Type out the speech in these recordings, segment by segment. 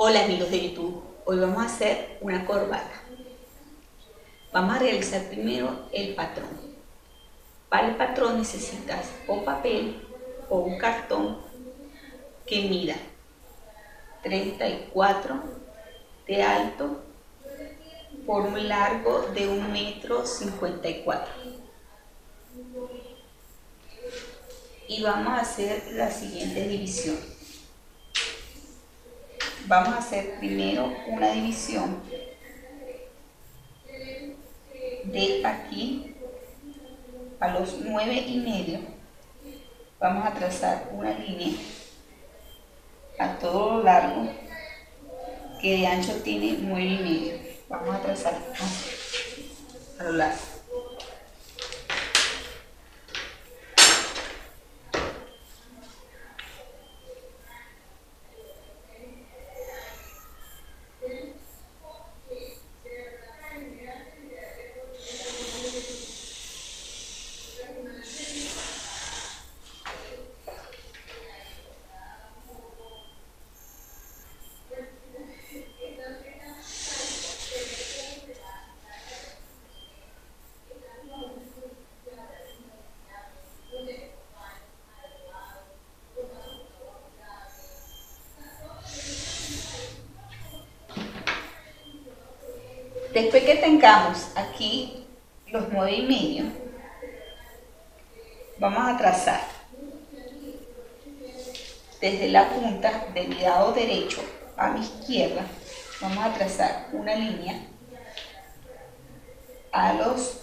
Hola amigos de YouTube, hoy vamos a hacer una corbata. Vamos a realizar primero el patrón. Para el patrón necesitas o papel o un cartón que mida 34 de alto por un largo de 1 metro 54 y vamos a hacer la siguiente división vamos a hacer primero una división de aquí a los nueve y medio. Vamos a trazar una línea a todo lo largo que de ancho tiene nueve y medio. Vamos a trazar a lo largo Después que tengamos aquí los medio, vamos a trazar desde la punta del lado derecho a mi izquierda, vamos a trazar una línea a los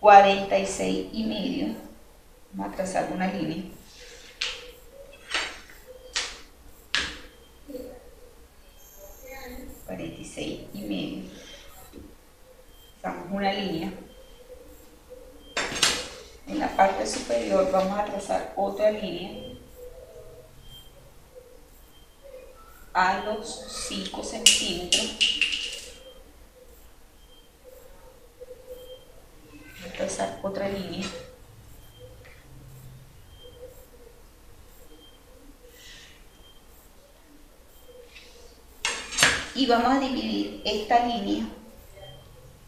46 y medio, vamos a trazar una línea 46 y medio. Una línea. En la parte superior vamos a trazar otra línea a los 5 centímetros. Vamos a trazar otra línea. y vamos a dividir esta línea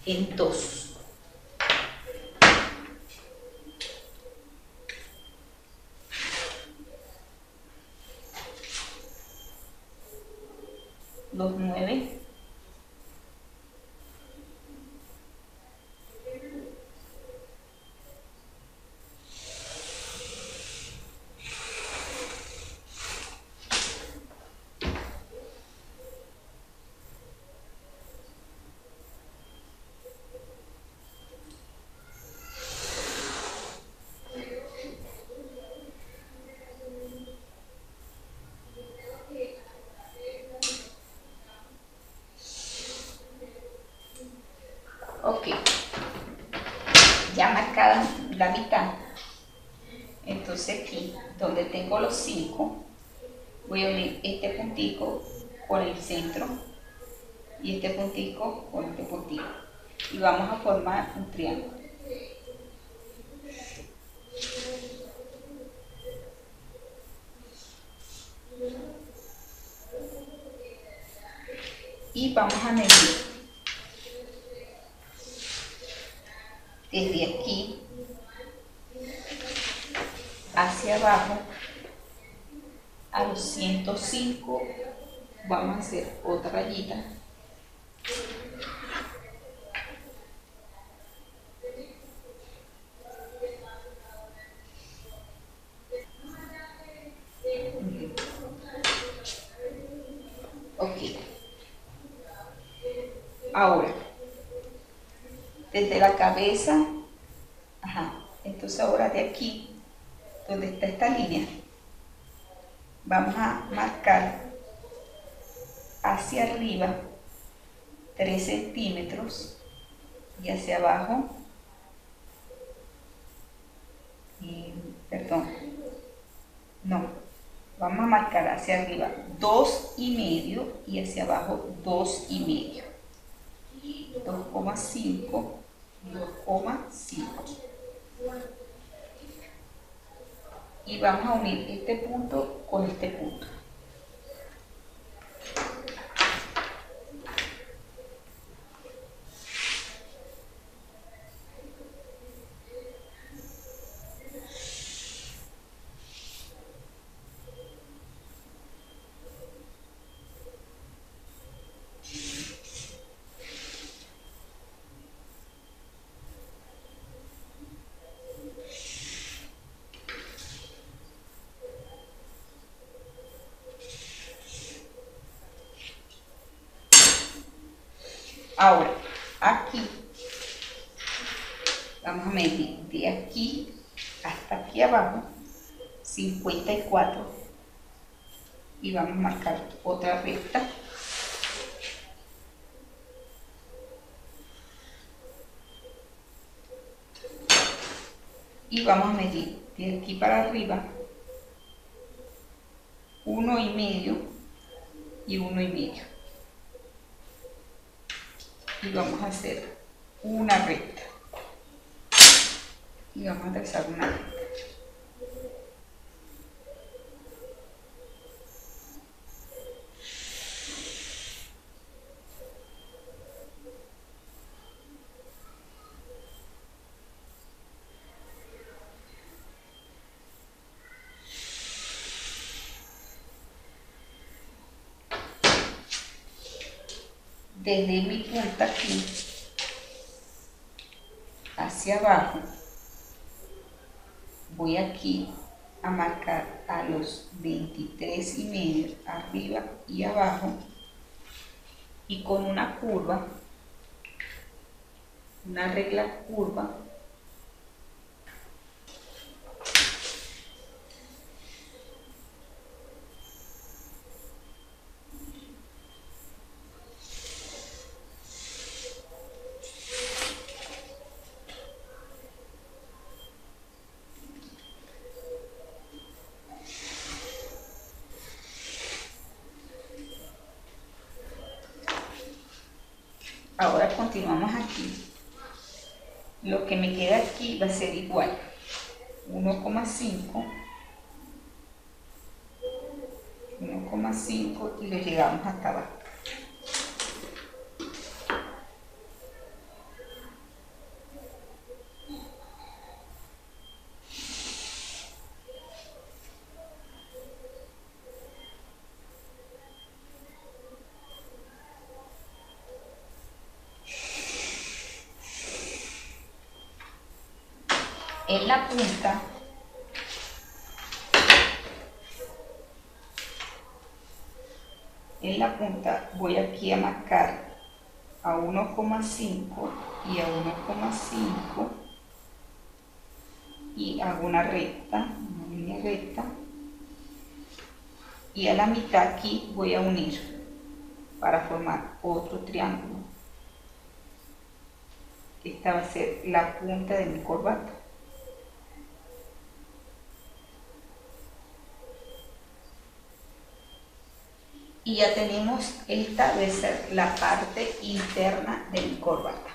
en dos. Los nueve Ya marcada la mitad. Entonces aquí, donde tengo los 5, voy a unir este puntico con el centro y este puntico con este puntico. Y vamos a formar un triángulo. Y vamos a medir desde aquí hacia abajo a los 105 vamos a hacer otra rayita ok ahora desde la cabeza, ajá, entonces ahora de aquí, donde está esta línea, vamos a marcar hacia arriba 3 centímetros y hacia abajo, y, perdón, no, vamos a marcar hacia arriba 2 y medio y hacia abajo 2 y medio. 2,5 2,5 y vamos a unir este punto con este punto Ahora, aquí, vamos a medir de aquí hasta aquí abajo, 54 y vamos a marcar otra recta. Y vamos a medir de aquí para arriba uno y medio y uno y medio. Y vamos a hacer una recta. Y vamos a trazar una desde mi punta aquí hacia abajo voy aquí a marcar a los 23 y medio arriba y abajo y con una curva una regla curva ahora continuamos aquí lo que me queda aquí va a ser igual 1,5 1,5 y lo llegamos hasta abajo en la punta. En la punta voy aquí a marcar a 1,5 y a 1,5 y hago una recta, una línea recta. Y a la mitad aquí voy a unir para formar otro triángulo. Esta va a ser la punta de mi corbata y ya tenemos esta de ser la parte interna de mi corbata.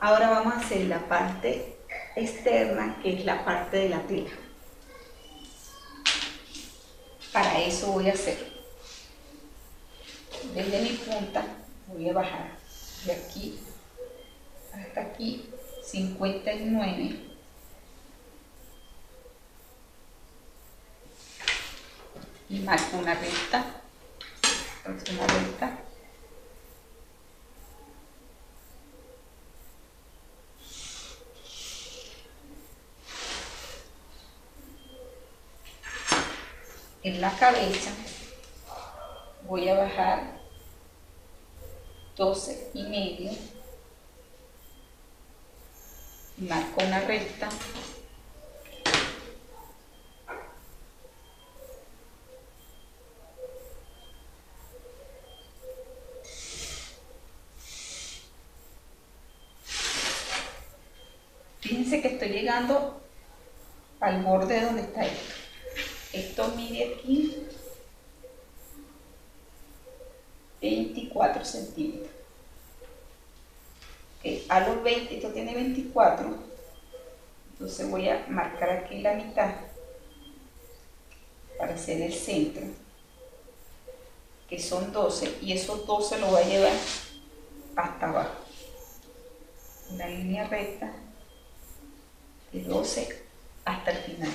Ahora vamos a hacer la parte externa que es la parte de la tela. Para eso voy a hacer desde mi punta voy a bajar de aquí hasta aquí 59 y marco una recta una vuelta. En la cabeza voy a bajar 12 y medio marco una recta que estoy al borde donde está esto. Esto mide aquí 24 centímetros. a los 20, esto tiene 24, entonces voy a marcar aquí la mitad para hacer el centro, que son 12, y esos 12 lo voy a llevar hasta abajo. Una línea recta de 12 hasta el final.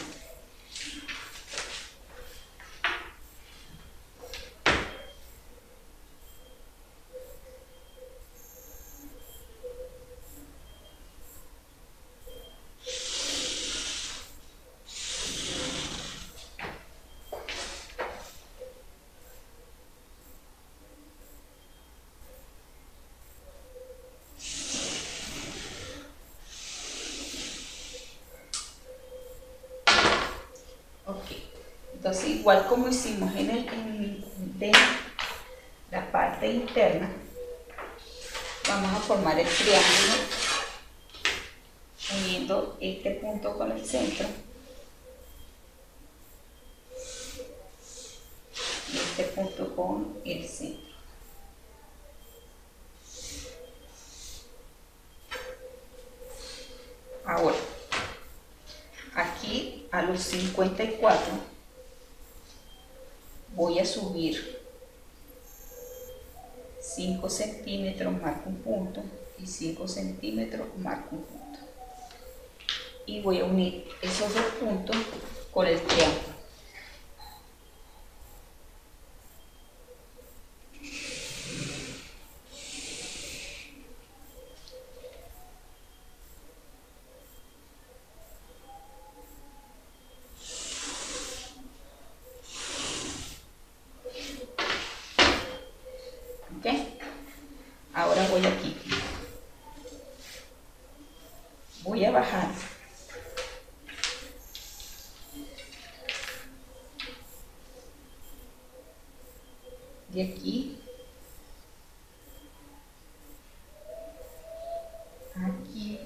Igual como hicimos en, el, de la parte interna, vamos a formar el triángulo uniendo este punto con el centro y este punto con el centro. Ahora, aquí a los 54 voy a subir 5 centímetros, marco un punto y 5 centímetros, marco un punto. Y voy a unir esos dos puntos con el triángulo. Ahora voy aquí. Voy a bajar. De aquí. Aquí.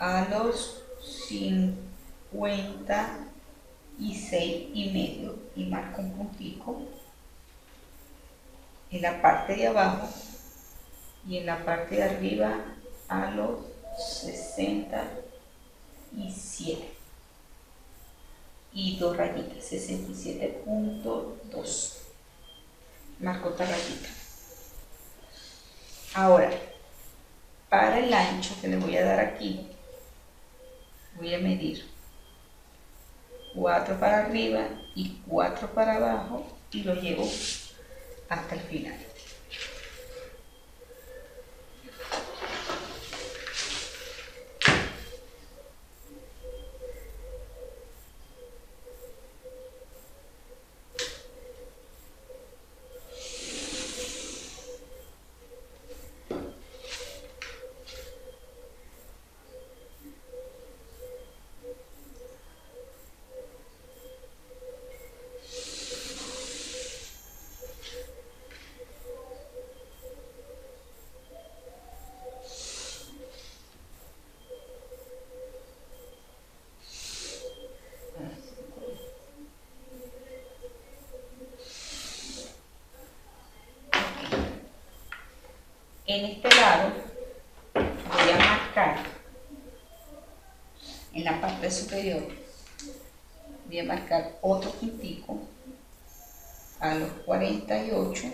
A los 56 y medio y marco un puntico en la parte de abajo y en la parte de arriba a los 67 y dos rayitas 67.2 marco otra rayita. Ahora para el ancho que le voy a dar aquí voy a medir 4 para arriba y 4 para abajo y lo llevo hasta el final. En este lado voy a marcar en la parte superior voy a marcar otro puntico a los 48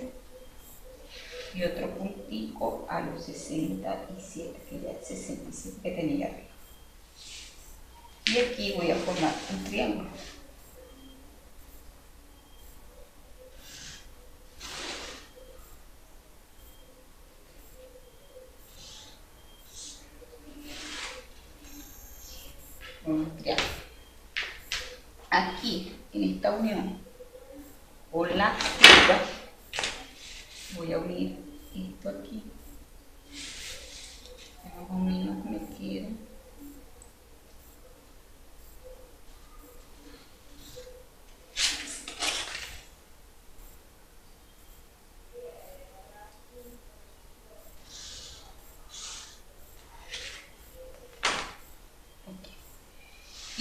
y otro puntico a los 67 que ya 67 que tenía arriba y aquí voy a formar un triángulo Aquí, en esta unión, con la curva, voy a unir esto aquí. Más o menos me quiero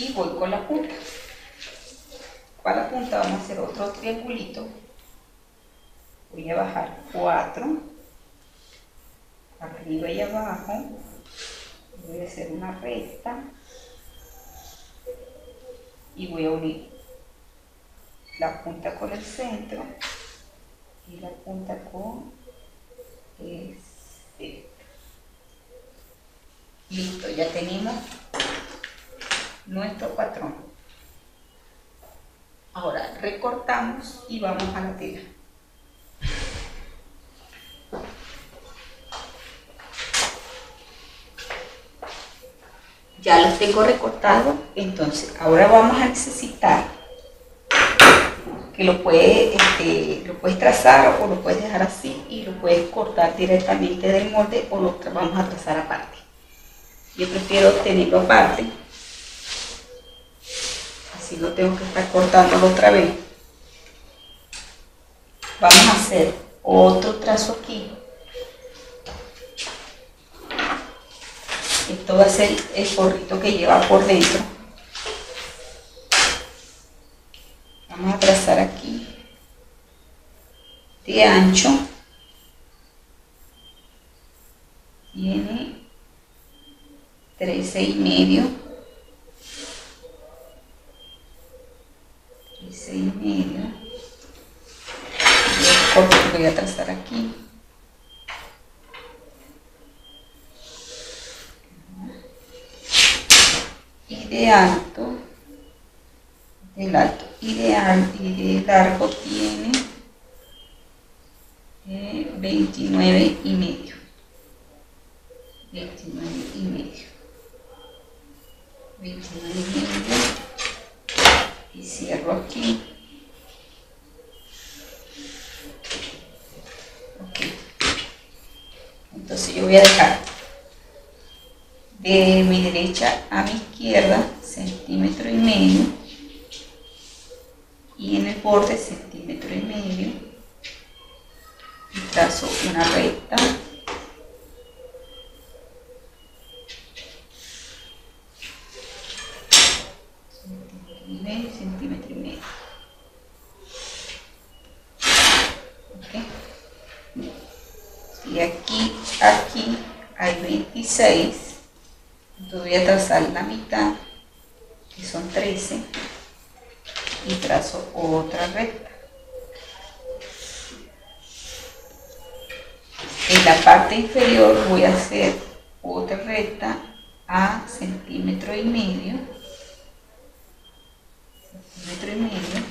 y voy con la punta. Para la punta vamos a hacer otro triangulito. Voy a bajar 4, arriba y abajo. Voy a hacer una recta y voy a unir la punta con el centro y la punta con este. Listo, ya tenemos nuestro patrón. Ahora recortamos y vamos a la tela. Ya los tengo recortados, entonces ahora vamos a necesitar que lo puedes, este, lo puedes trazar o lo puedes dejar así y lo puedes cortar directamente del molde o lo vamos a trazar aparte. Yo prefiero tenerlo aparte Así no tengo que estar cortándolo otra vez. Vamos a hacer otro trazo aquí. Esto va a ser el forrito que lleva por dentro. Vamos a trazar aquí de ancho. Tiene 13 y medio. 13 y medio. Voy a trazar aquí. Y de alto, el alto y de, y de largo tiene 29 eh, y medio. 29 y medio. 29 y medio. Y cierro aquí. Ok. Entonces yo voy a dejar de mi derecha a mi izquierda centímetro y medio y en el borde centímetro y medio y trazo una recta centímetro y medio centímetro y medio y aquí aquí hay 26 entonces voy a trazar la mitad que son 13 y trazo otra recta. En la parte inferior voy a hacer otra recta a centímetro y medio, centímetro y medio,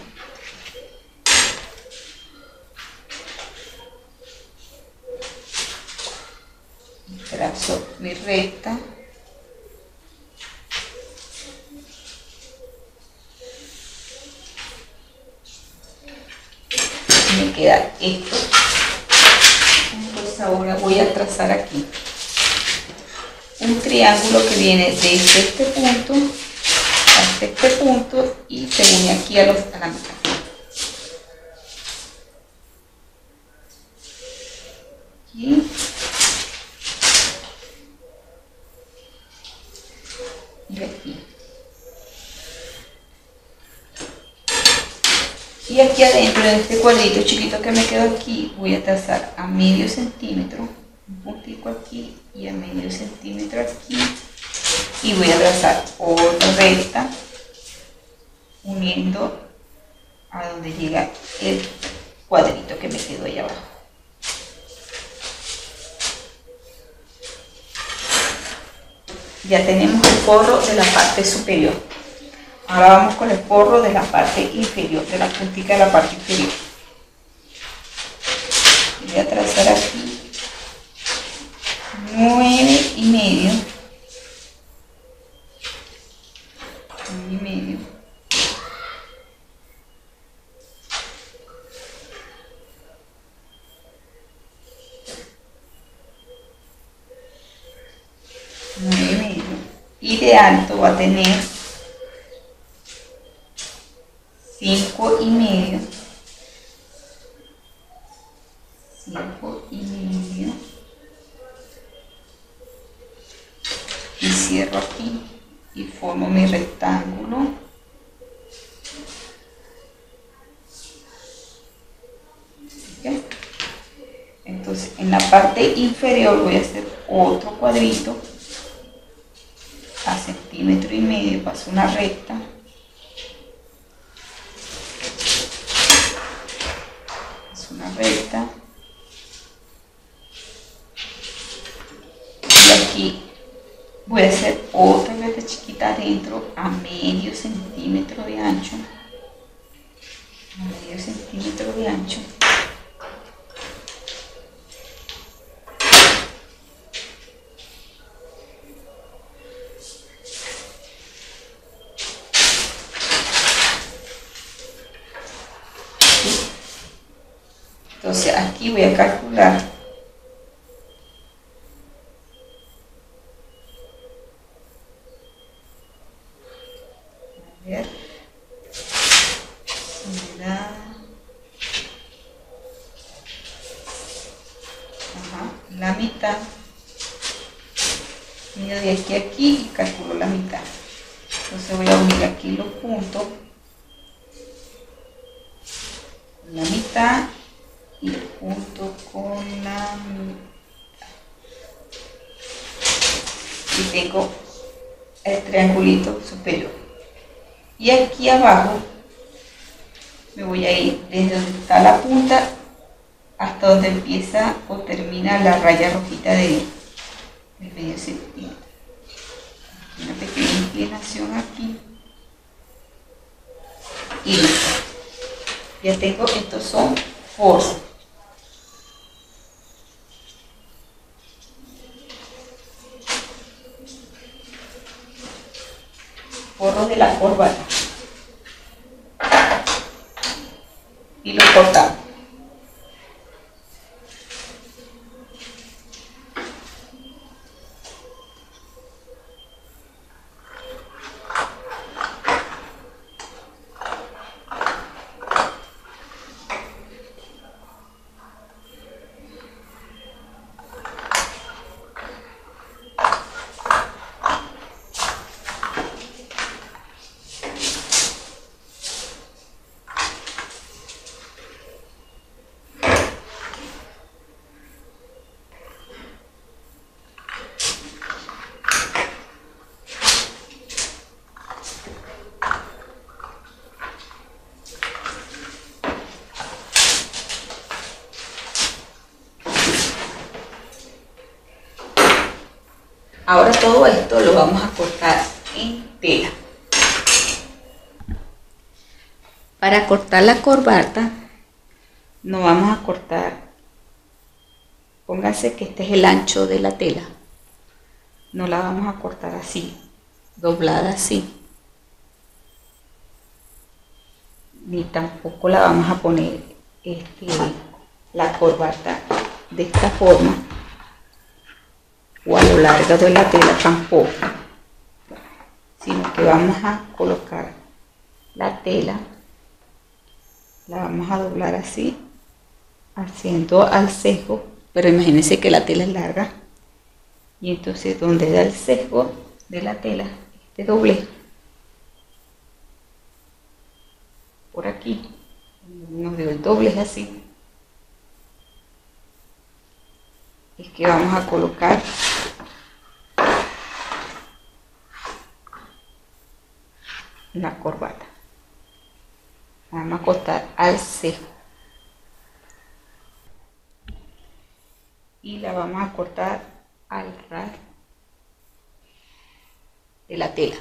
trazo mi recta queda esto. Entonces ahora voy a trazar aquí un triángulo que viene desde este punto hasta este punto y se une aquí a, los, a la mitad. Aquí. Y aquí. y aquí adentro de este cuadrito chiquito que me quedó aquí voy a medio centímetro un puntico aquí y a medio centímetro aquí. Y voy a trazar otra recta uniendo a donde llega el cuadrito que me quedó ahí abajo. Ya tenemos el forro de la parte superior. Ahora vamos con el forro de la parte inferior, de la puntita de la parte inferior. Voy a trazar aquí nueve y medio. Nueve y medio. Nueve y medio. Y de alto va a tener 5 y medio, 5 y medio, y cierro aquí y formo mi rectángulo. Entonces en la parte inferior voy a hacer otro cuadrito a centímetro y medio, paso una recta recta y aquí voy a hacer otra recta a medio centímetro de ancho a medio centímetro de ancho Entonces aquí voy a calcular a ver la mitad, mido de aquí a aquí y calculo la mitad. Entonces voy a unir aquí los puntos, la mitad y punto con la mitad. Y tengo el triangulito superior. Y aquí abajo me voy a ir desde donde está la punta hasta donde empieza o termina la raya rojita de, del medio centímetro. Una pequeña inclinación aquí. Y listo. Ya tengo, estos son forros. Forros de la corbata. Y lo cortamos. Ahora todo esto lo vamos a cortar en tela. Para cortar la corbata, no vamos a cortar, póngase que este es el ancho de la tela, no la vamos a cortar así, doblada así, ni tampoco la vamos a poner este, la corbata de esta forma o a lo largo de la tela tampoco, sino que vamos a colocar la tela, la vamos a doblar así, haciendo al sesgo, pero imagínense que la tela es larga, y entonces donde da el sesgo de la tela, este doble, por aquí, nos dio el doble así, es que vamos a colocar la corbata. Vamos a cortar al cejo. Y la vamos a cortar al ras de la tela.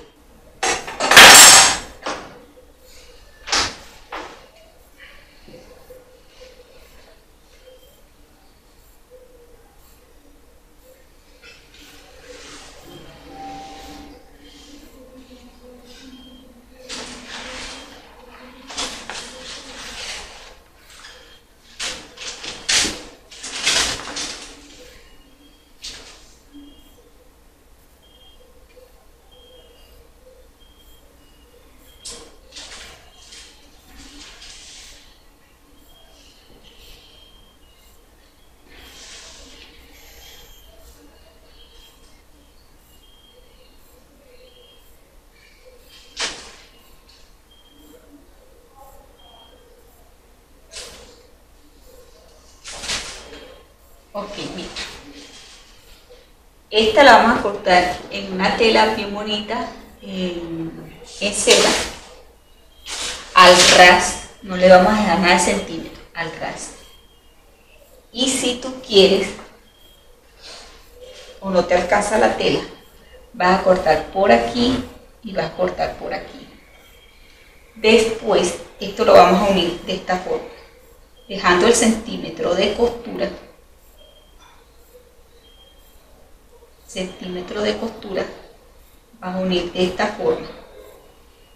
Ok, mira. Esta la vamos a cortar en una tela bien bonita, en, seda, al ras. No le vamos a dejar nada de centímetro, al ras. Y si tú quieres, o no te alcanza la tela, vas a cortar por aquí y vas a cortar por aquí. Después, esto lo vamos a unir de esta forma, dejando el centímetro de costura centímetro de costura vas a unir de esta forma.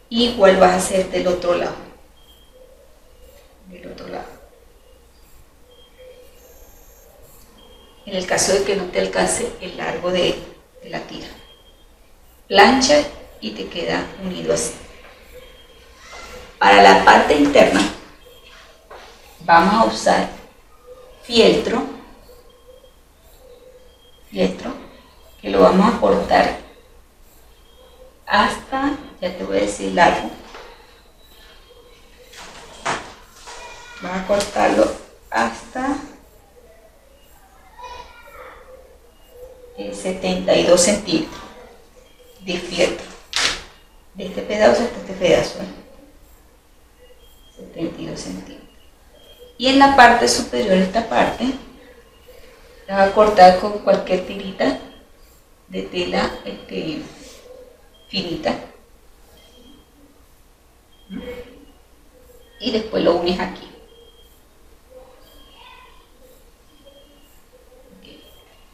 Igual vas a hacer del otro lado. Del otro lado. En el caso de que no te alcance el largo de, de la tira. Plancha y te queda unido así. Para la parte interna vamos a usar fieltro. Fieltro lo vamos a cortar hasta, ya te voy a decir largo, vamos a cortarlo hasta 72 centímetros de fieltro de este pedazo hasta este pedazo 72 centímetros. Y en la parte superior esta parte la va a cortar con cualquier tirita de tela este, finita. Y después lo unes aquí.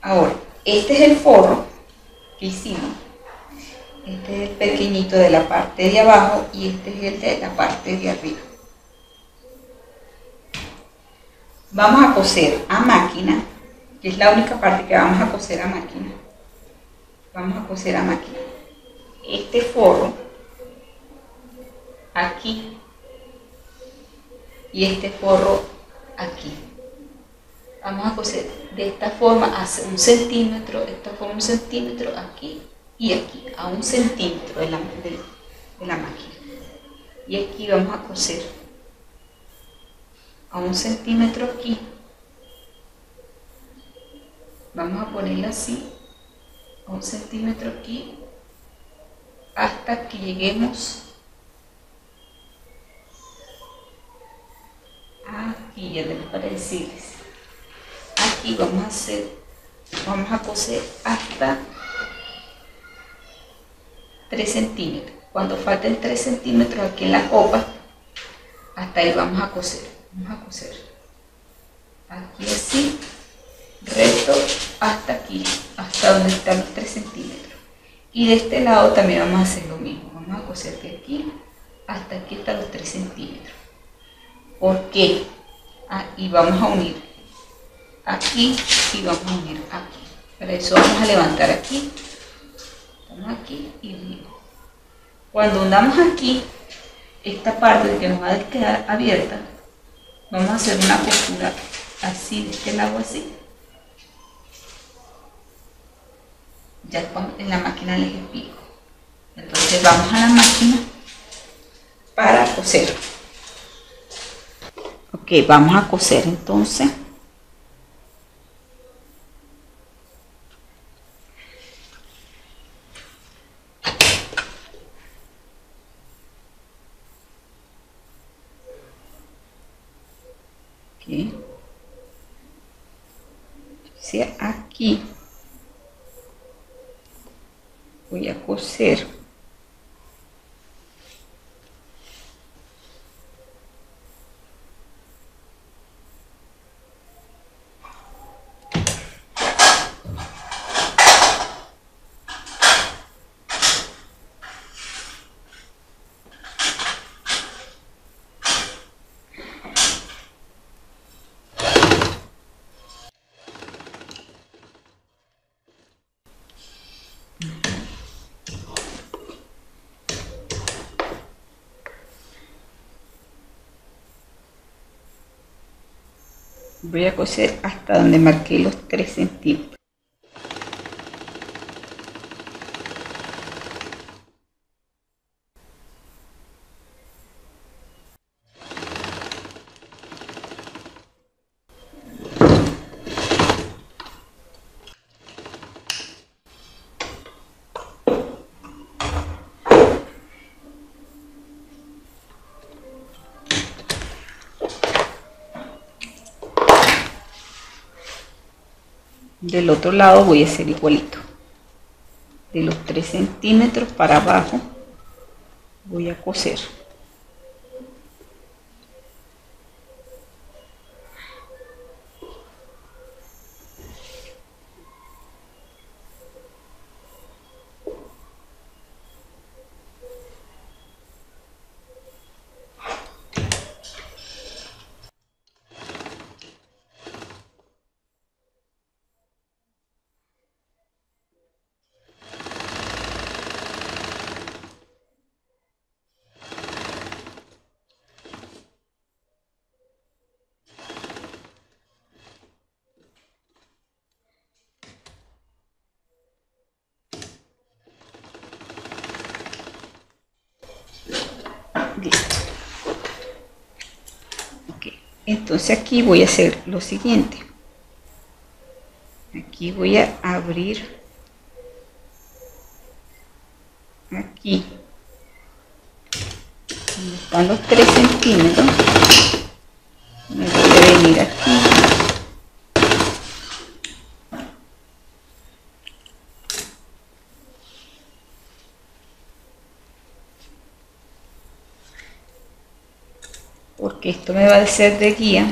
Ahora este es el forro que hicimos. Este es el pequeñito de la parte de abajo y este es el de la parte de arriba. Vamos a coser a máquina que es la única parte que vamos a coser a máquina vamos a coser a máquina este forro aquí y este forro aquí vamos a coser de esta forma hace un centímetro, esta forma un centímetro aquí y aquí, a un centímetro de la, de la máquina. Y aquí vamos a coser a un centímetro aquí. Vamos a ponerla así, un centímetro aquí, hasta que lleguemos aquí, ya tengo para decirles aquí vamos a hacer vamos a coser hasta 3 centímetros. Cuando falten 3 centímetros aquí en la copa hasta ahí vamos a coser vamos a coser. Aquí así recto hasta aquí hasta donde están los 3 centímetros y de este lado también vamos a hacer lo mismo vamos a coser de aquí hasta aquí hasta los 3 centímetros ¿por qué? Ah, y vamos a unir aquí y vamos a unir aquí. Para eso vamos a levantar aquí, estamos aquí y unimos. Cuando unamos aquí, esta parte que nos va a quedar abierta, vamos a hacer una costura así, de este lado así. Ya en la máquina les explico. Entonces vamos a la máquina para coser. Ok, vamos a coser entonces. aquí voy a coser voy a coser hasta donde marqué los 3 centímetros del otro lado voy a hacer igualito. De los 3 centímetros para abajo voy a coser entonces aquí voy a hacer lo siguiente. Aquí voy a abrir. Aquí. Están los 3 centímetros me voy a venir aquí porque esto me va a ser de guía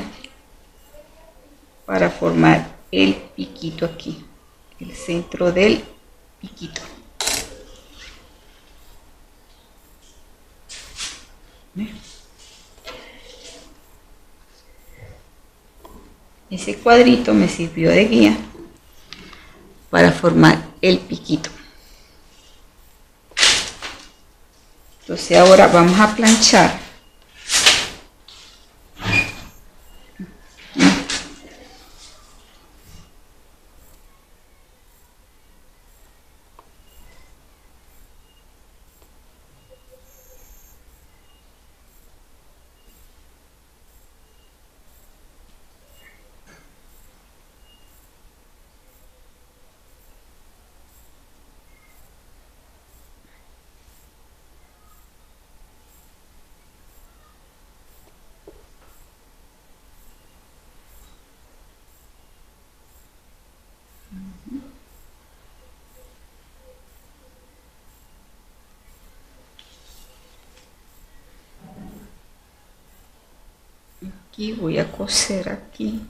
para formar el piquito aquí el centro del piquito. Ese cuadrito me sirvió de guía para formar el piquito. Entonces ahora vamos a planchar aquí voy a coser aquí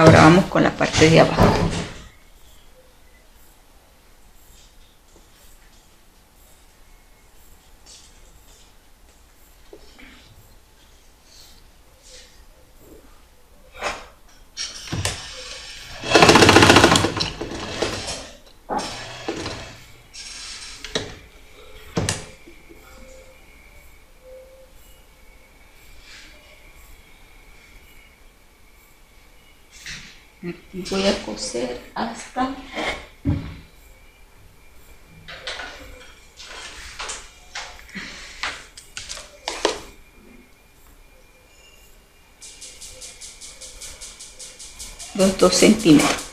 Ahora vamos con la parte de abajo. Voy a coser hasta los dos centímetros.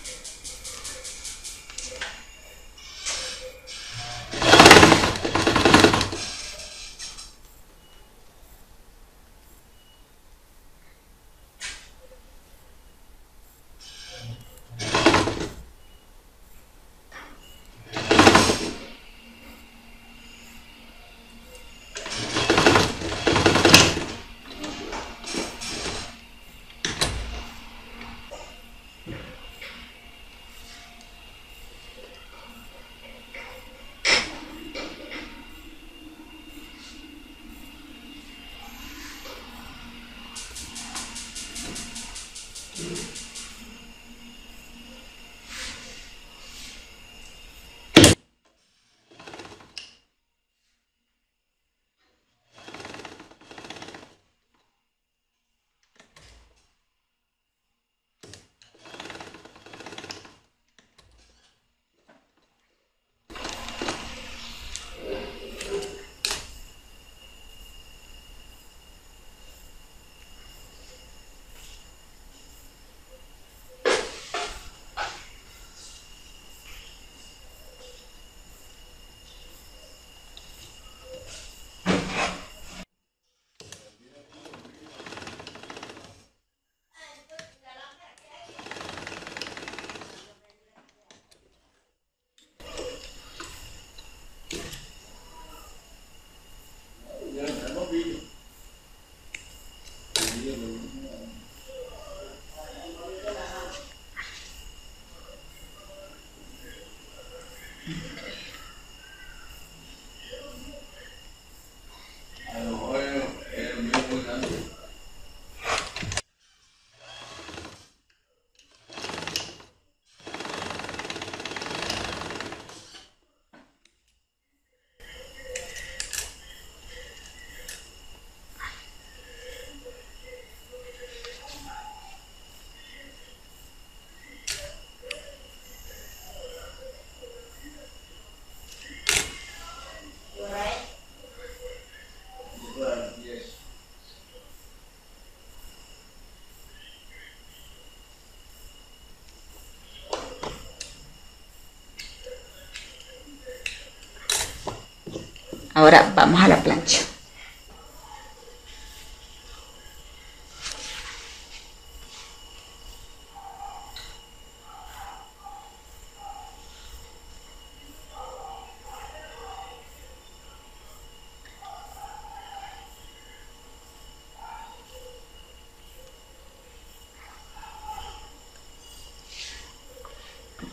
Ahora vamos a la plancha.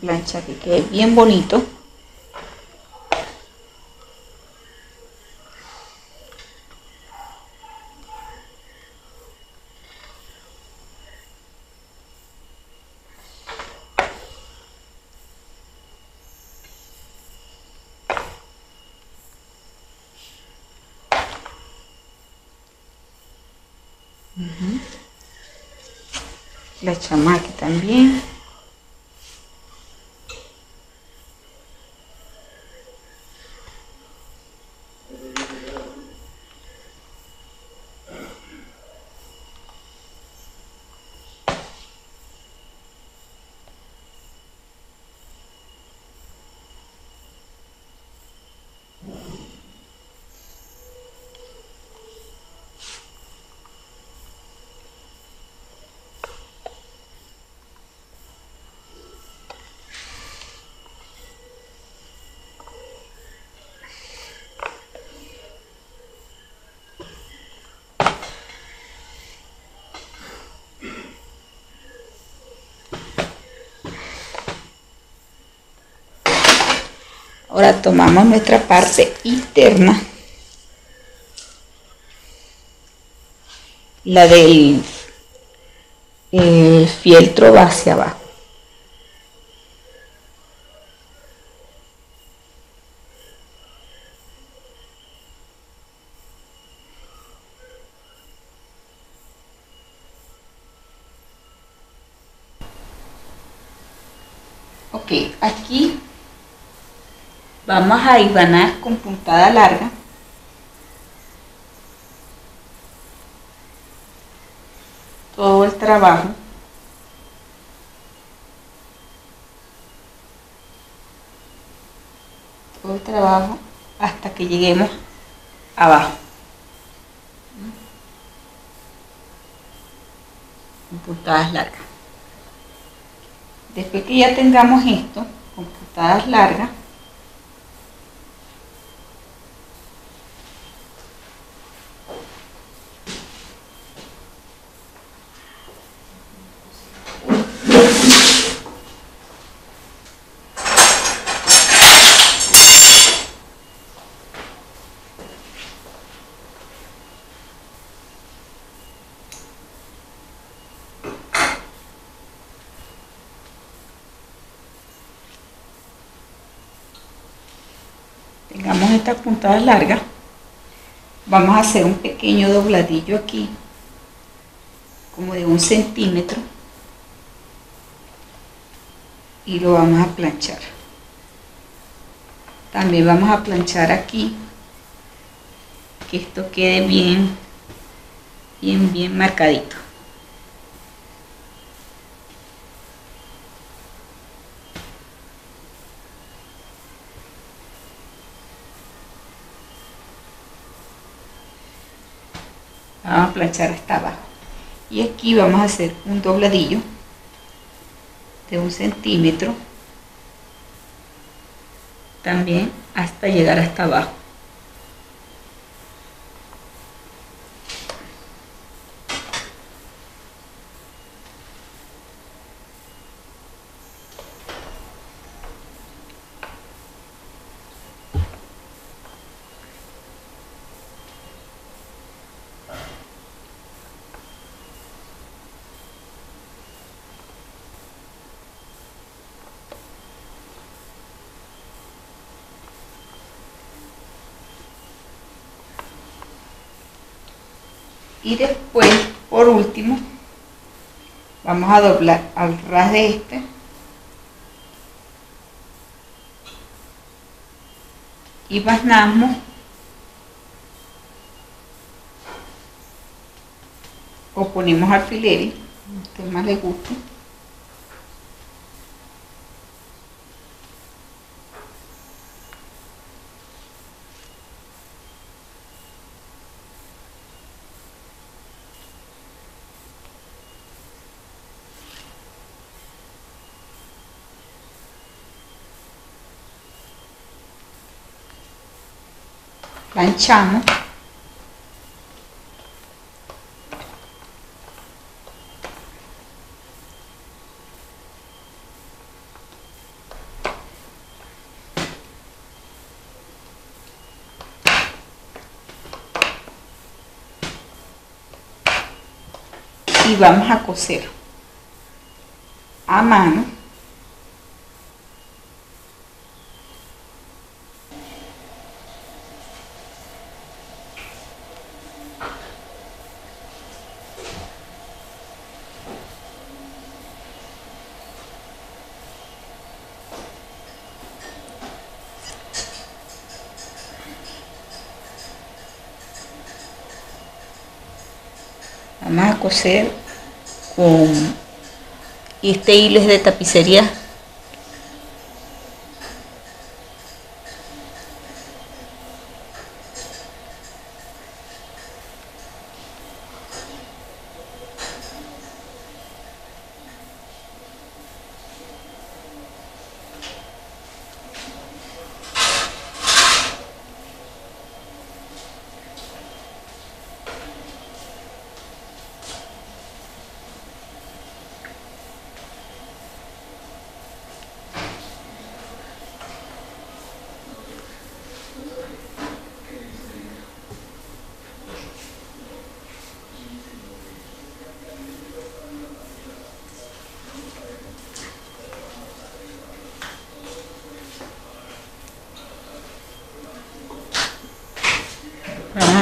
plancha que quede bien bonito La aquí también. Ahora tomamos nuestra parte interna, la del el fieltro va hacia abajo. Ok, aquí Vamos a ibanar con puntada larga. Todo el trabajo. Todo el trabajo hasta que lleguemos abajo. Con puntadas largas. Después que ya tengamos esto, con puntadas largas, tengamos estas puntadas largas, vamos a hacer un pequeño dobladillo aquí, como de un centímetro, y lo vamos a planchar. También vamos a planchar aquí, que esto quede bien, bien, bien marcadito. vamos a planchar hasta abajo. Y aquí vamos a hacer un dobladillo de un centímetro también hasta llegar hasta abajo y después por último vamos a doblar al ras de este. Y pasamos o ponemos alfileres que más le guste planchamos y vamos a coser a mano con este hilo es de tapicería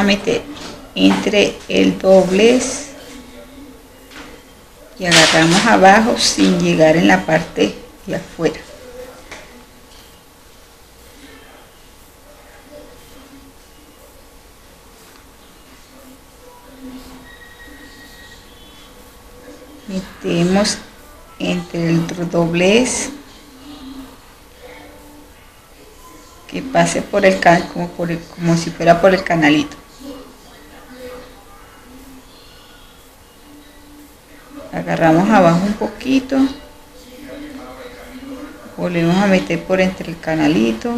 meter entre el doblez y agarramos abajo sin llegar en la parte de afuera. Metemos entre el doblez que pase por el como, por el- como si fuera por el canalito agarramos abajo un poquito. Volvemos a meter por entre el canalito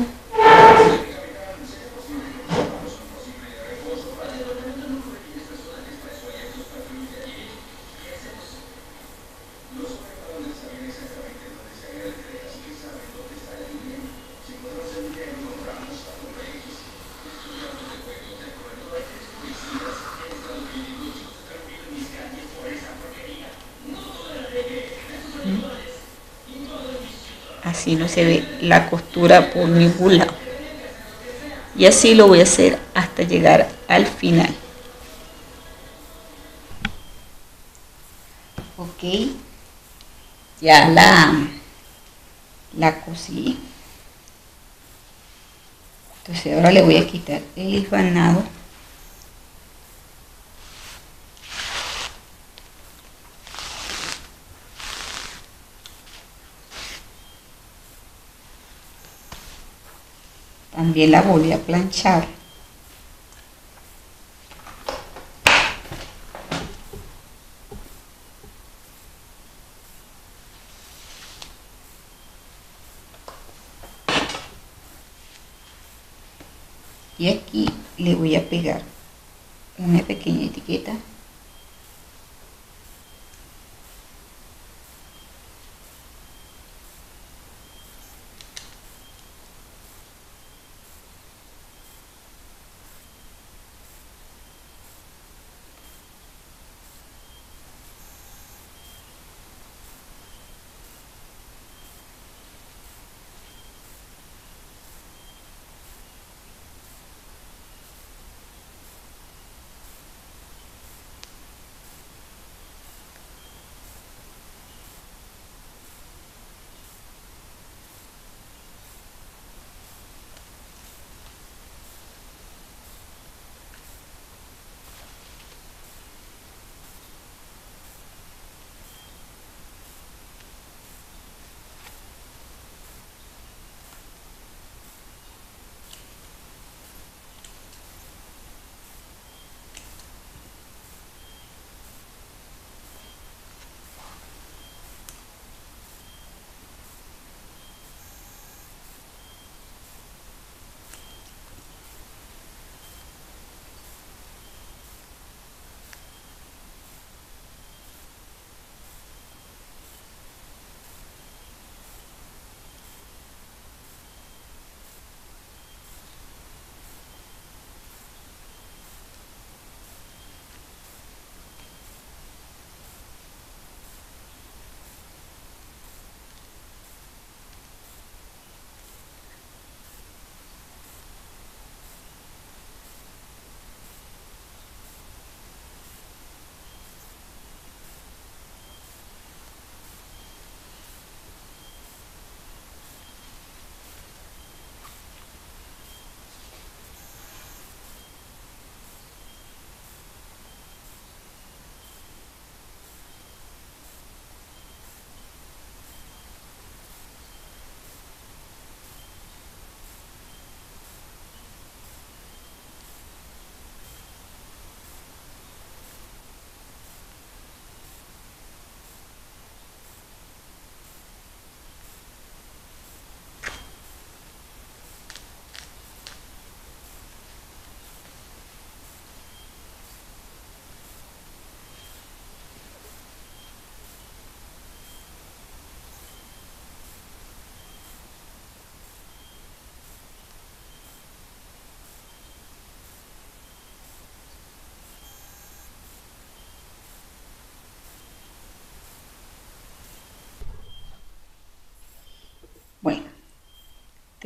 así no se ve la costura por ningún lado. Y así lo voy a hacer hasta llegar al final. Ok. Ya la la cosí. Entonces ahora le voy a quitar el hilvanado también la volví a planchar. Y aquí le voy a pegar una pequeña etiqueta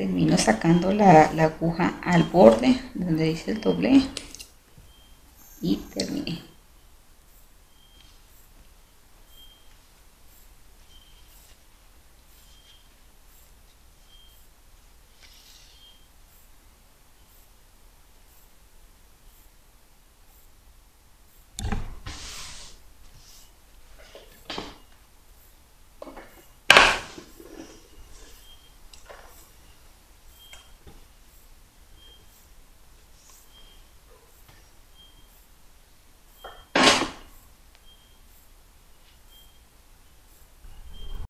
termino sacando la, la aguja al borde donde dice el doble